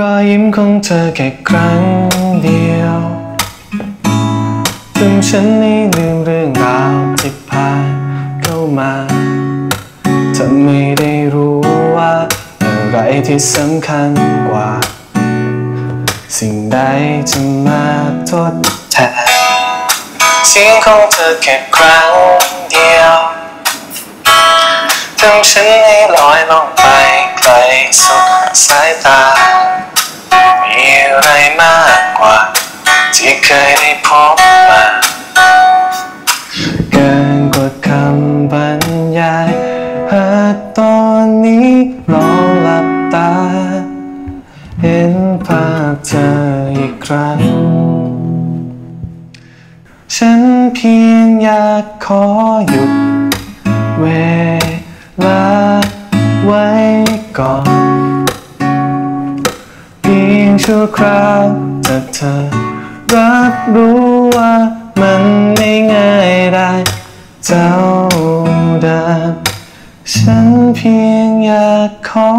รอยยิ้มของเธอแค่ครั้งเดียวทำฉันให้ลืมเรื่องราวที่ผ่านเข้ามาเธอไม่ได้รู้ว่าอะไรที่สำคัญกว่า สิ่งใดจะมาทดแทนเสียงของเธอแค่ครั้งเดียวทำฉันให้ลอยลงไปไกลสุดสายตา มีอะไรมากกว่า ที่เคยได้พบมาเกินกว่าคำบรรยายหากตอนนี้ลองหลับตา เห็นภาพเธออีกครั้ง ฉันเพียงอยากขอหยุดเวลาไว้ก่อน ชั่วคราวแต่เธอ รับรู้ว่ามันไม่ง่ายได้เจ้าเดิมฉันเพียงอยากขอ